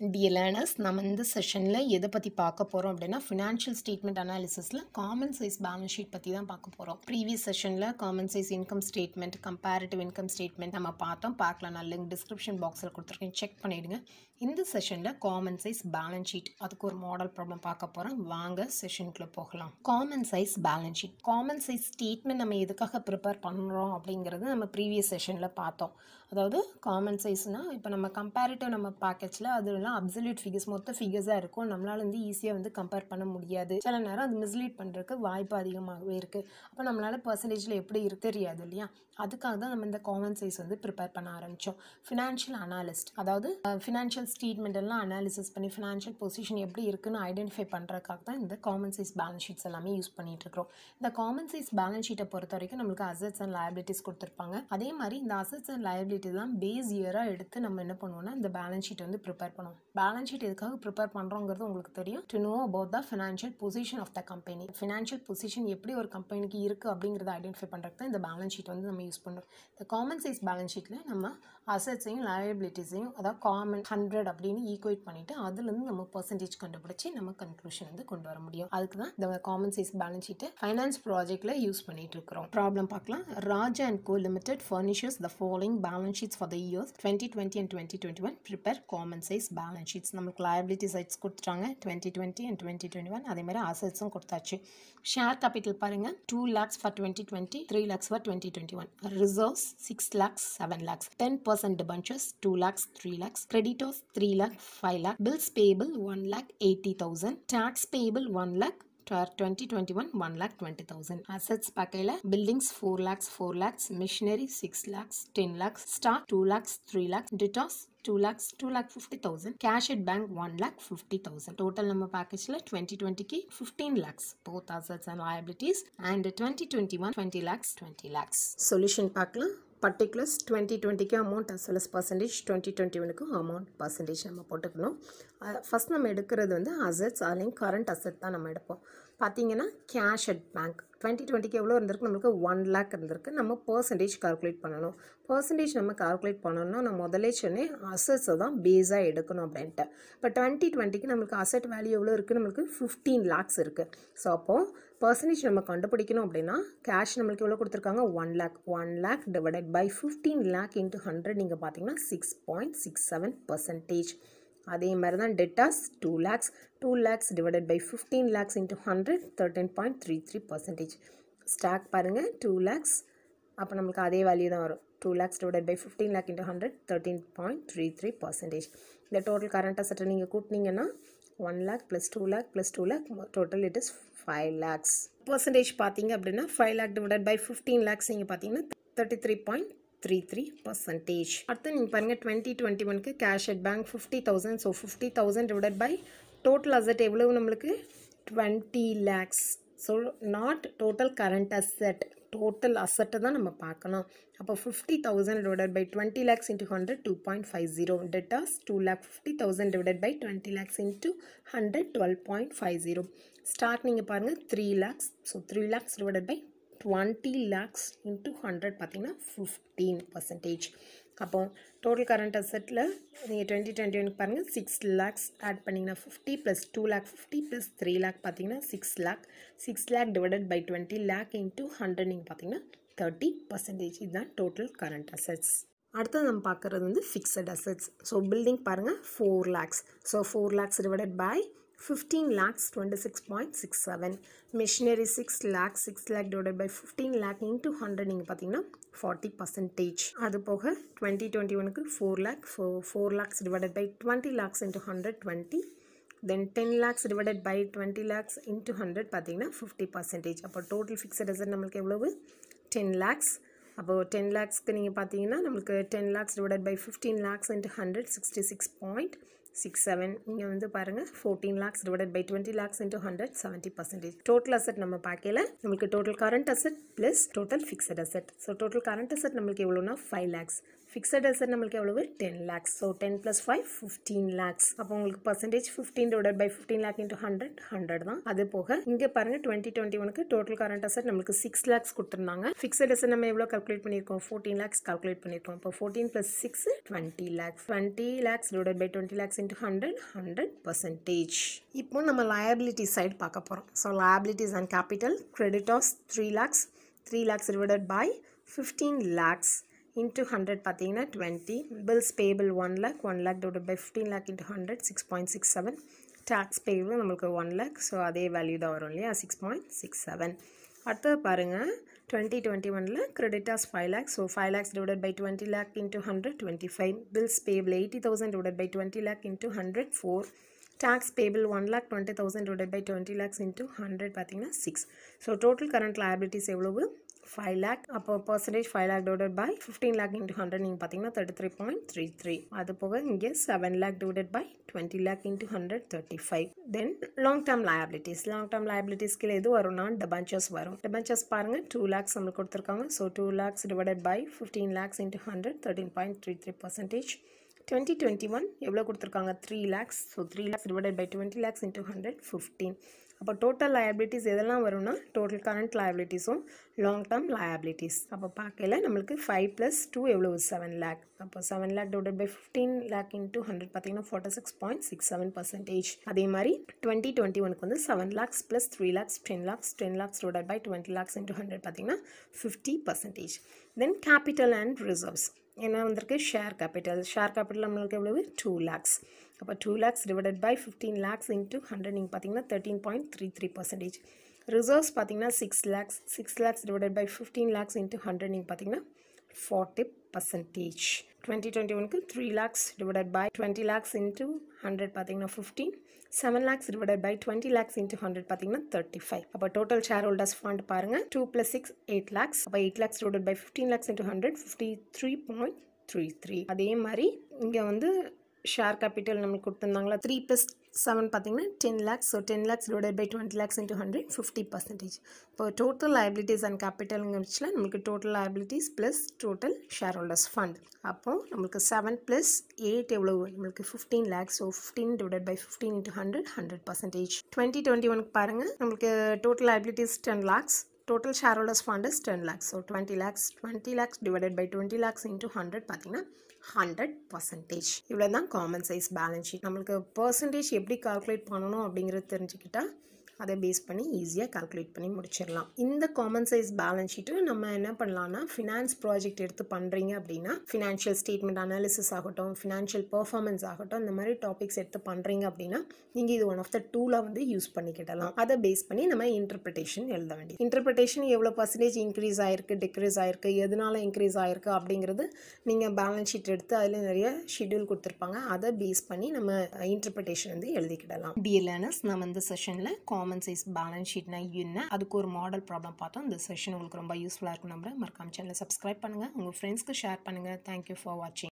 Dear learners நம்ம இந்த செஷனில் எதை பற்றி பார்க்க போகிறோம் அப்படின்னா ஃபினான்ஷியல் ஸ்டேட்மெண்ட் அனாலிசிஸில் காமன் சைஸ் பேலன்ஸ் ஷீட் பற்றி தான் பார்க்க போகிறோம் ப்ரீவியஸ் செஷனில் common size income statement comparative income statement நம்ம பார்த்தோம். பார்க்கலாம். நான் லிங்க் டிஸ்கிரிப்ஷன் பாக்ஸில் கொடுத்துருக்கேன். செக் பண்ணிவிடுங்க இந்த செஷனில் காமன் சைஸ் பேலன்ஸ் ஷீட் அதுக்கு ஒரு மாடல் ப்ராப்ளம் பார்க்க போகிறோம் வாங்க செஷனுக்குள்ளே போகலாம். Common size balance sheet common size statement நம்ம எதுக்காக ப்ரிப்பேர் பண்ணுறோம் அப்படிங்கிறது நம்ம ப்ரீவியஸ் செஷனில் பார்த்தோம். அதாவது காமன் சைஸ்னால் இப்போ நம்ம கம்பேரிட்டிவ் நம்ம பேக்கேஜில் எல்லாம் அப்சல்யூட் ஃபிகர்ஸ் மொத்த ஃபிகர்ஸாக இருக்கும். நம்மளால் வந்து ஈஸியாக வந்து கம்பேர் பண்ண முடியாது. சில நேரம் அது மிஸ்லீட் பண்ணுறதுக்கு வாய்ப்பு அதிகமாகவே இருக்குது அப்போ நம்மளால் பர்சன்டேஜில் எப்படி இருக்கு தெரியாது இல்லையா? அதுக்காக தான் நம்ம இந்த காமன் சைஸ் வந்து ப்ரிப்பேர் பண்ண ஆரம்பித்தோம் ஃபினான்ஷியல் அனாலிஸ்ட் அதாவது ஃபினான்ஷியல் ஸ்டேட்மெண்ட் எல்லாம் அனாலிசிஸ் பண்ணி ஃபினான்ஷியல் பொசிஷன் எப்படி இருக்குன்னு ஐடென்டிஃபை பண்ணுறதுக்காக தான் இந்த காமன் சைஸ் பேலன்ஸ் ஷீட்ஸ் எல்லாமே யூஸ் பண்ணிட்டு இருக்கிறோம். இந்த காமன் சைஸ் பேலன்ஸ் ஷீட்டை பொறுத்த வரைக்கும் நம்மளுக்கு அசட்ஸ் அண்ட் லயபிலிட்டிஸ் கொடுத்துருப்பாங்க. அதே மாதிரி இந்த அசட்ஸ் அண்ட் லயபிலிட்டி தான் பேஸ் இயராக எடுத்து நம்ம என்ன பண்ணுவோம்னா இந்த பேலன்ஸ் ஷீட் வந்து ப்ரிப்பேர் பண்ணுவோம். பேலன்ஸ் ஷீட் எதுக்காக ப்ரிப்பேர் பண்ணுறோங்கிறது உங்களுக்கு தெரியும். To know about the financial position of the company financial position எப்படி ஒரு கம்பெனிக்கு இருக்குது அப்படிங்கிறத ஐடென்டிஃபை பண்ணுறதுக்கு தான் இந்த பேலன்ஸ் ஷீட் வந்து நம்ம யூஸ் பண்ணுறோம் இந்த காமன் சைஸ் பேலன்ஸ் ஷீட்டில் நம்ம அசட்ஸையும் லயபிலிட்டிஸையும் அதாவது காமன் ஹண்ட்ரட் அப்படின்னு ஈக்குவேட் பண்ணிவிட்டு அதுலேருந்து நம்ம பர்சன்டேஜ் கண்டுபிடிச்சி நம்ம கன்க்ளூஷன் வந்து கொண்டு வர முடியும். அதுக்கு தான் இந்த காமன் சைஸ் பேலன்ஸ் ஷீட்டை ஃபைனான்ஸ் ப்ராஜெக்ட்டில் யூஸ் பண்ணிட்டு இருக்கிறோம். ப்ராப்ளம் பார்க்கலாம். Raja and co limited furnishers the following balance sheets for the years twenty twenty and twenty twenty one prepare common size balance sheets நம்மளுக்கு லயபிலிட்டி சைட்ஸ் கொடுத்துட்டாங்க. Twenty twenty and twenty twenty one அதே மாதிரி அசட்ஸும் கொடுத்தாச்சு. Share capital பாருங்கள் two lakhs for twenty twenty three lakhs for twenty twenty one reserves six lakhs seven lakhs ten percent debentures 2 lakhs 3 lakhs creditors 3 lakh 5 lakh bills payable 1 lakh 80000 tax payable 1 lakh 2021 1 lakh 20000 assets pakkaila buildings 4 lakhs 4 lakhs machinery 6 lakhs 10 lakhs stock 2 lakhs 3 lakhs debtors 2 lakhs 2 lakh 50000 cash at bank 1 lakh 50000 total நம்ம பேக்கேஜில் 2020 க்கு 15 lakhs both assets and liabilities and 2021 20 lakhs 20 lakhs solution பார்க்கலாம் particulars twenty டுவெண்ட்டிக்கு amount as well as percentage twenty twenty ஒனுக்கும் amount percentage நம்ம போட்டுக்கணும். First நம்ம எடுக்கிறது வந்து assets அதுலேயும் கரண்ட் அசட் தான் நம்ம எடுப்போம். பார்த்தீங்கன்னா கேஷ் அட் பேங்க் டுவெண்ட்டி டுவெண்ட்டிக்கு எவ்வளோ இருந்திருக்கு? நம்மளுக்கு ஒன் லேக் இருந்திருக்கு. நம்ம பர்சன்டேஜ் கால்குலேட் பண்ணணும். பர்சன்டேஜ் நம்ம கால்குலேட் பண்ணணும்னா நம்ம முதலே சொன்னேன் அசட்ஸை தான் பேஸாக எடுக்கணும் அப்படின்ட்டு. இப்போ டுவெண்ட்டி டுவெண்ட்டிக்கு நம்மளுக்கு அசட் வேல்யூ எவ்வளோ இருக்குது நம்மளுக்கு ஃபிஃப்டீன் லேக்ஸ் இருக்குது ஸோ அப்போது பர்சன்டேஜ் நம்ம கண்டுபிடிக்கணும் அப்படின்னா கேஷ் நம்மளுக்கு எவ்வளோ கொடுத்துருக்காங்க? One lakh one lakh divided by fifteen lakh into hundred நீங்கள் பார்த்தீங்கன்னா six point six seven percentage அதே மாதிரி தான் debtors two lakhs two lakhs divided by fifteen lakhs into hundred thirteen point three three percentage stock பாருங்கள் two lakhs. அப்போ நம்மளுக்கு அதே value தான் வரும். Two lakhs divided by fifteen lakh into hundred thirteen point three three percentage இந்த total current அசட்டை நீங்கள் கூட்டினீங்கன்னா one lakh plus two lakh plus two lakh total it is five lakhs percentage பார்த்தீங்க அப்படின்னா five lakh divided by fifteen lakhs நீங்கள் பார்த்தீங்கன்னா thirty three point three three percentage அடுத்து நீங்கள் பாருங்கள் டுவெண்ட்டி டுவெண்ட்டி ஒனுக்கு cash at bank fifty thousand so fifty thousand divide by total asset எவ்வளவு நம்மளுக்கு? Twenty lakhs so not total current asset total அசட்டை தான் நம்ம பார்க்கணும். அப்போ fifty thousand divided by twenty lakhs into hundred two point five zero debtors two lakh fifty thousand divided by twenty lakhs into hundred twelve point five zero start நீங்கள் பாருங்கள் three lakhs so three lakhs divided by twenty lakhs into hundred பார்த்தீங்கன்னா fifteen percentage அப்போ total current அசெட்டில் நீங்கள் twenty twenty one பாருங்கள் six lakhs add பண்ணிங்கன்னா fifty plus two lakh fifty plus three lakh பார்த்தீங்கன்னா six lakh six lakh divided by twenty lakh into hundred நீங்கள் பார்த்தீங்கன்னா thirty percentage இதுதான் டோட்டல் கரண்ட் அசெட்ஸ் அடுத்தது நம்ம பார்க்குறது வந்து ஃபிக்ஸட் அசெட்ஸ் ஸோ பில்டிங் பாருங்கள் four lakhs so four lakhs divided by fifteen lakhs twenty six point six seven machinery six lakh six lakh divide by fifteen lakh into hundred நீங்கள் பார்த்தீங்கன்னா forty percentage அது போக twenty twenty ஒனுக்கு four lakh four four lakhs divided by twenty lakhs into hundred twenty then ten lakhs divided by twenty lakhs into hundred பார்த்தீங்கன்னா fifty percentage அப்போ total fixed result நம்மளுக்கு எவ்வளவு? Ten lakhs அப்போது ten லேக்ஸ்க்கு நீங்கள் பார்த்தீங்கன்னா நம்மளுக்கு ten lakhs divided by fifteen lakhs into hundred sixty six point six seven நீங்கள் வந்து பாருங்கள் fourteen lakhs divided by twenty lakhs into hundred seventy percentage total asset நம்ம பார்க்கல நம்மளுக்கு total current asset plus total fixed asset so total current asset நம்மளுக்கு எவ்வளோனா five lakhs fixed asset நம்மளுக்கு எவ்வளவு? Ten lakhs so ten plus five fifteen lakhs அப்போ உங்களுக்கு percentage fifteen divide by fifteen lakh into hundred hundred தான். அது போக இங்கே பாருங்க டுவெண்ட்டி டுவெண்ட்டி ஒனுக்கு டோட்டல் கரண்ட் அசட் நம்மளுக்கு சிக்ஸ் லேக்ஸ் கொடுத்துருந்தாங்க. ஃபிக்ஸட் அசட் நம்ம எவ்வளோ கல்குலேட் பண்ணியிருக்கோம்? ஃபோர்டீன் லேக்ஸ் கல்குலேட் பண்ணியிருக்கோம். இப்போ fourteen plus six twenty lakhs twenty lakhs divide by twenty lakhs into hundred hundred percentage இப்போ நம்ம லயபிலிட்டி சைடு பார்க்க போகிறோம் so liabilities and capital of three lakhs three lakhs divided by fifteen lakhs into hundred பார்த்தீங்கன்னா twenty bills payable one lakh one lakh divide by fifteen lakh into hundred six point six seven tax payable நம்மளுக்கு one lakh so அதே value தான் வரும் இல்லையா? Six point six seven அடுத்தது பாருங்கள் twenty twenty ஒனில் creditors five lakhs so five lakhs divide by twenty lakh into hundred twenty five bills payable eighty thousand divide by twenty lakh into hundred four tax payable 1 lakh 20000 divided by 20 lakhs into 100 பார்த்தீங்கன்னா 6 so total current liabilities எவ்வளவு? Five lakh அப்போ percentage five lakh divided by fifteen lakh into hundred நீங்கள் பார்த்தீங்கன்னா thirty three point three three அது போக இங்கே seven lakh divided by twenty lakh into hundred thirty five then long term liabilities long term liabilities கீழே எது வரும்னா debentures வரும் debentures பாருங்கள் டூ லேக்ஸ் நம்மளுக்கு கொடுத்துருக்காங்க so two lakhs divided by fifteen lakhs into hundred thirteen point three three percentage twenty twenty one எவ்வளோ கொடுத்துருக்காங்க three lakhs so three lakhs divided by twenty lakhs into hundred fifteen அப்போ total liabilities எதெல்லாம் வரும்னா total current லயபிலிட்டிஸும் long term liabilities அப்போ பார்க்கல நம்மளுக்கு five plus two எவ்வளோ செவன் லேக் அப்போ seven lakh divide by fifteen lakh into hundred பார்த்தீங்கன்னா forty six point six seven percentage அதே மாதிரி டுவெண்ட்டி டுவெண்ட்டி ஒனுக்கு வந்து seven lakhs plus three lakhs ten lakhs ten lakhs divide by twenty lakhs into hundred பார்த்தீங்கன்னா fifty percentage then capital and reserves என்ன வந்திருக்கு share capital. Share capital நம்மளுக்கு எவ்வளவு? Two lakhs அப்போ two lakhs divided by fifteen lakhs into hundred நீங்கள் பார்த்தீங்கன்னா thirteen point three three percentage reserves பார்த்தீங்கன்னா six lakhs six lakhs divided by fifteen lakhs into hundred நீங்கள் பார்த்தீங்கன்னா ஃபார்ட்டி பர்சன்டேஜ் டுவெண்ட்டி டுவெண்ட்டி ஒனுக்கு three lakhs divided by twenty lakhs into hundred பார்த்தீங்கன்னா fifteen seven lakhs divided by twenty lakhs into hundred பார்த்தீங்கன்னா thirty five அப்போ total share holders fund பாருங்க. Two plus six eight lakhs அப்போ eight lakhs divided by fifteen lakhs into hundred fifty three point three three அதே மாதிரி இங்கே வந்து share capital நம்மளுக்கு கொடுத்துருந்தாங்களா? த்ரீ ப்ளஸ் செவன் பார்த்தீங்கன்னா ten lakhs so ten lakhs divide by twenty lakhs into hundred fifty percentage இப்போ total liabilities and கேபிட்டல்ங்க வச்சுல நம்மளுக்கு total liabilities plus total share holders fund அப்போது நம்மளுக்கு செவன் ப்ளஸ் எயிட் எவ்வளோ நம்மளுக்கு fifteen lakhs so fifteen divide by fifteen into hundred hundred percentage twenty twenty ஒனுக்கு பாருங்கள் நம்மளுக்கு total liabilities ten lakhs total shareholders fund is 10 lakhs. So 20 lakhs 20 lakhs divided by 20 lakhs into 100 பார்த்தீங்கன்னா hundred percentage இவ்வளோ தான் common size balance sheet நம்மளுக்கு percentage எப்படி calculate பண்ணணும் அப்படிங்கிறது தெரிஞ்சுக்கிட்டா அதை பேஸ் பண்ணி ஈஸியாக கால்குலேட் பண்ணி முடிச்சிடலாம். இந்த காமன் சைஸ் பேலன்ஸ் ஷீட்டு நம்ம என்ன பண்ணலாம்னா ஃபினான்ஸ் ப்ராஜெக்ட் எடுத்து பண்ணுறீங்க அப்படின்னா ஃபினான்ஷியல் ஸ்டேட்மெண்ட் அனாலிசிஸ் ஆகட்டும் ஃபினான்ஷியல் பர்ஃபார்மன்ஸ் ஆகட்டும் இந்த மாதிரி டாபிக்ஸ் எடுத்து பண்ணுறீங்க அப்படின்னா நீங்கள் இது ஒன் ஆஃப் த டூலாக வந்து யூஸ் பண்ணிக்கிடலாம். அதை பேஸ் பண்ணி நம்ம இன்டர்பிரிட்டேஷன் எழுத வேண்டியது. இன்டர்பிரிட்டேஷன் எவ்வளோ பர்சன்டேஜ் இன்க்ரீஸ் ஆயிருக்கு டிக்ரீஸ் ஆயிருக்கு எதனால இன்க்ரீஸ் ஆயிருக்கு அப்படிங்கிறது நீங்கள் பேலன்ஸ் ஷீட் எடுத்து அதில் நிறைய ஷெட்யூல் கொடுத்துருப்பாங்க. அதை பேஸ் பண்ணி நம்ம இன்டர்பிரிட்டேஷன் வந்து எழுதிக்கிடலாம். டிஎல்என்எஸ் நம்ம இந்த செஷனில் காமன் சைஸ் பேலன்ஸ் ஷீட்னா என்ன? அதுக்கு ஒரு மாடல் ப்ராப்ளம் பார்த்தோம். இந்த செஷன் உங்களுக்கு ரொம்ப யூஸ்ஃபுல்லாக இருக்கும் நம்புறேன். மறக்காம சேனலை சப்ஸ்கிரைப் பண்ணுங்கள் உங்கள் ஃப்ரெண்ட்ஸ்க்கு ஷேர் பண்ணுங்கள் தேங்க்யூ ஃபார் வாட்சிங்